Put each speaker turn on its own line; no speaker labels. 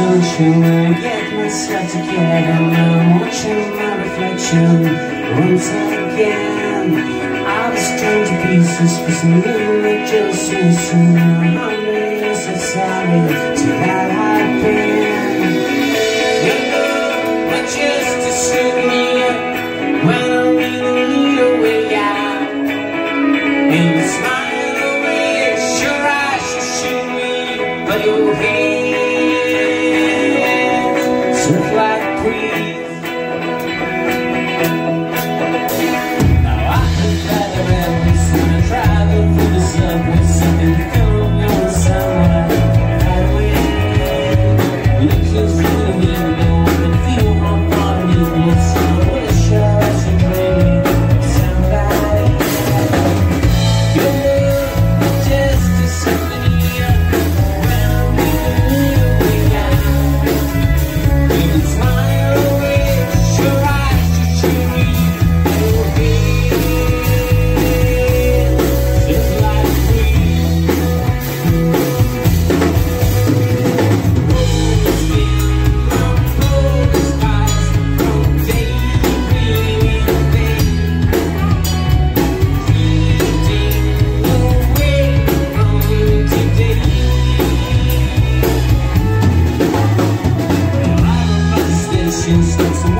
when I get myself together I'm watching my reflection? Once again I was torn to pieces for some little adjustments And me